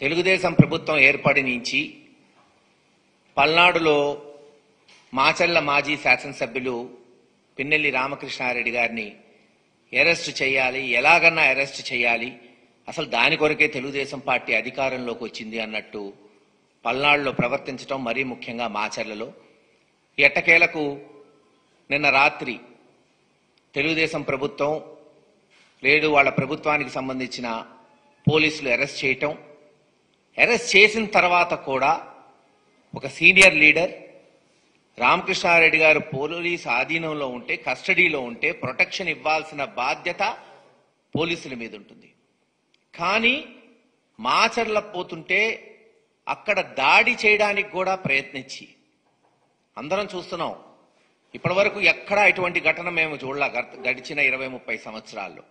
తెలుగుదేశం ప్రభుత్వం ఏర్పడి నుంచి పల్నాడులో మాచర్ల మాజీ శాసనసభ్యులు పిన్నెల్లి రామకృష్ణారెడ్డి గారిని అరెస్ట్ చేయాలి ఎలాగన్నా అరెస్ట్ చేయాలి అసలు దాని కొరకే తెలుగుదేశం పార్టీ అధికారంలోకి వచ్చింది అన్నట్టు పల్నాడులో ప్రవర్తించడం మరీ ముఖ్యంగా మాచర్లలో. ఎట్టకేలకు నిన్న రాత్రి తెలుగుదేశం ప్రభుత్వం లేదు వాళ్ళ ప్రభుత్వానికి సంబంధించిన పోలీసులు అరెస్ట్ చేయటం అరెస్ట్ చేసిన తర్వాత కూడా ఒక సీనియర్ లీడర్ రామకృష్ణారెడ్డి గారు పోలీస్ ఆధీనంలో ఉంటే కస్టడీలో ఉంటే ప్రొటెక్షన్ ఇవ్వాల్సిన బాధ్యత పోలీసుల మీద ఉంటుంది. కానీ మాచర్ల పోతుంటే అక్కడ దాడి చేయడానికి కూడా ప్రయత్నించి. అందరం చూస్తున్నాం. ఇప్పటి వరకు ఎక్కడా ఇటువంటి ఘటన మేము చూడలా గడిచిన ఇరవై ముప్పై సంవత్సరాల్లో.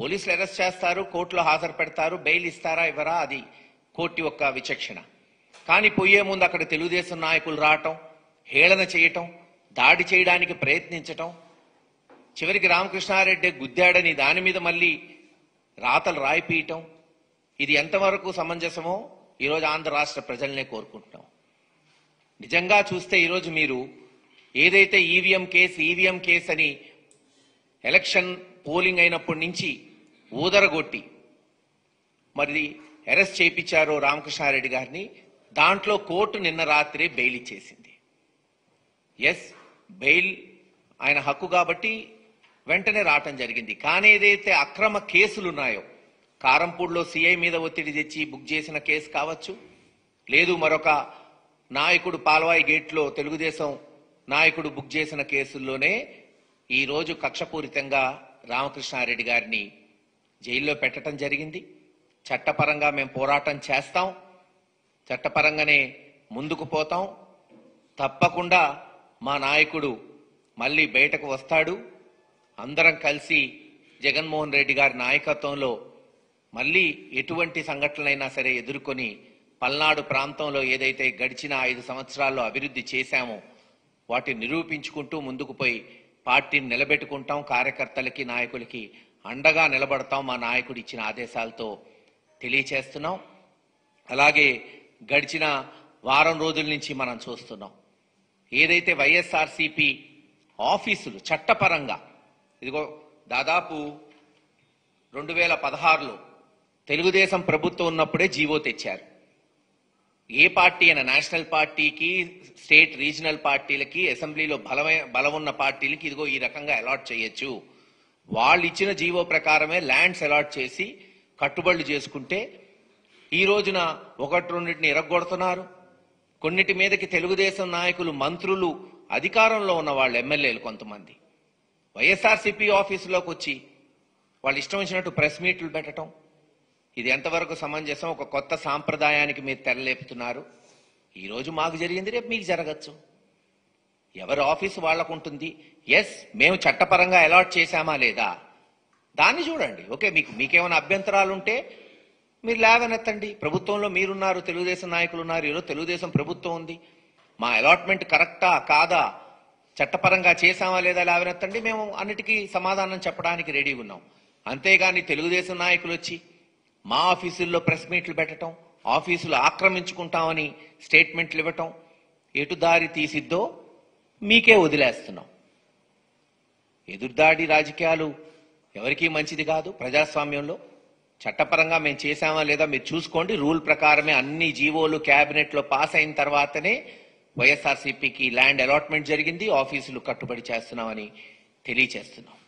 పోలీసులు అరెస్ట్ చేస్తారు కోర్టులో హాజరు పెడతారు బెయిల్ ఇస్తారా ఇవ్వరా అది కోర్టు యొక్క విచక్షణ. కానీ పోయే ముందు అక్కడ తెలుగుదేశం నాయకులు రావటం హేళన చేయటం దాడి చేయడానికి ప్రయత్నించటం చివరికి రామకృష్ణారెడ్డి గుద్దాడని దాని మీద మళ్ళీ రాతలు రాయిపీయటం ఇది ఎంతవరకు సమంజసమో ఈరోజు ఆంధ్ర రాష్ట్ర ప్రజలనే కోరుకుంటున్నాం. నిజంగా చూస్తే ఈరోజు మీరు ఏదైతే ఈవీఎం కేసు ఈవీఎం కేసు అని ఎలక్షన్ పోలింగ్ అయినప్పటి నుంచి ఊదరగొట్టి మరి అరెస్ట్ చేయించారో రామకృష్ణారెడ్డి గారిని దాంట్లో కోర్టు నిన్న రాత్రి బెయిల్ ఇచ్చేసింది. ఎస్ బెయిల్ ఆయన హక్కు కాబట్టి వెంటనే రావటం జరిగింది. కానీ ఏదైతే అక్రమ కేసులు ఉన్నాయో కారంపూడిలో సిఐ మీద ఒత్తిడి తెచ్చి బుక్ చేసిన కేసు కావచ్చు లేదు మరొక నాయకుడు పాల్వాయి గేట్లో తెలుగుదేశం నాయకుడు బుక్ చేసిన కేసుల్లోనే ఈరోజు కక్షపూరితంగా రామకృష్ణారెడ్డి గారిని జైల్లో పెట్టడం జరిగింది. చట్టపరంగా మేము పోరాటం చేస్తాం. చట్టపరంగానే ముందుకు పోతాం. తప్పకుండా మా నాయకుడు మళ్ళీ బయటకు వస్తాడు. అందరం కలిసి జగన్మోహన్ రెడ్డి గారి నాయకత్వంలో మళ్ళీ ఎటువంటి సంఘటనలైనా సరే ఎదుర్కొని పల్నాడు ప్రాంతంలో ఏదైతే గడిచిన ఐదు సంవత్సరాల్లో అభివృద్ధి చేశామో వాటిని నిరూపించుకుంటూ ముందుకు పోయి పార్టీని నిలబెట్టుకుంటాం. కార్యకర్తలకి నాయకులకి అండగా నిలబడతాం మా నాయకుడు ఇచ్చిన ఆదేశాలతో. తెలియచేస్తున్నాం. అలాగే గడిచిన వారం రోజుల నుంచి మనం చూస్తున్నాం. ఏదైతే వైఎస్ఆర్సిపి ఆఫీసులు చట్టపరంగా ఇదిగో దాదాపు రెండు వేల పదహారులో తెలుగుదేశం ప్రభుత్వం ఉన్నప్పుడే జీవో తెచ్చారు. ఏ పార్టీ అయినా నేషనల్ పార్టీకి స్టేట్ రీజనల్ పార్టీలకి అసెంబ్లీలో బలమైన బలం ఉన్న పార్టీలకి ఇదిగో ఈ రకంగా అలాట్ చేయొచ్చు. వాళ్ళు ఇచ్చిన జీవో ప్రకారమే ల్యాండ్స్ అలాట్ చేసి కట్టుబడులు చేసుకుంటే ఈ రోజున ఒకటి రెండింటిని ఎరగొడుతున్నారు. కొన్నిటి మీదకి తెలుగుదేశం నాయకులు మంత్రులు అధికారంలో ఉన్న వాళ్ళు ఎమ్మెల్యేలు కొంతమంది. వైఎస్ఆర్సీపీ ఆఫీసులోకి వచ్చి వాళ్ళు ఇష్టం వచ్చినట్టు ప్రెస్ మీట్లు పెట్టడం ఇది ఎంతవరకు సమంజసం? ఒక కొత్త సాంప్రదాయానికి మీరు తెరలేపుతున్నారు. ఈరోజు మాకు జరిగింది రేపు మీకు జరగచ్చు. ఎవరి ఆఫీసు వాళ్ళకు ఉంటుంది ఎస్ మేము చట్టపరంగా అలాట్ చేశామా లేదా? దాన్ని చూడండి. ఓకే మీకు మీకేమైనా అభ్యంతరాలు ఉంటే మీరు లేవనెత్తండి. ప్రభుత్వంలో మీరున్నారు తెలుగుదేశం నాయకులు ఉన్నారు ఈరోజు తెలుగుదేశం ప్రభుత్వం ఉంది. మా అలాట్మెంట్ కరెక్టా కాదా చట్టపరంగా చేశామా లేదా లేవనెత్తండి. మేము అన్నిటికీ సమాధానం చెప్పడానికి రెడీగా ఉన్నాం. అంతేగాని తెలుగుదేశం నాయకులు వచ్చి మా ఆఫీసుల్లో ప్రెస్ మీట్లు పెట్టడం ఆఫీసులు ఆక్రమించుకుంటామని స్టేట్మెంట్లు ఇవ్వటం ఎటు దారి తీసిద్దో మీకే వదిలేస్తున్నాం. ఎదురుదాడి రాజకీయాలు ఎవరికీ మంచిది కాదు ప్రజాస్వామ్యంలో. చట్టపరంగా మేము చేశామా లేదా మీరు చూసుకోండి. రూల్ ప్రకారమే అన్ని జీవోలు క్యాబినెట్లో పాస్ అయిన తర్వాతనే వైఎస్ఆర్సీపీకి ల్యాండ్ అలాట్మెంట్ జరిగింది. ఆఫీసులు కట్టుబడి చేస్తున్నామని తెలియచేస్తున్నాం.